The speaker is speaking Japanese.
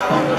Oh.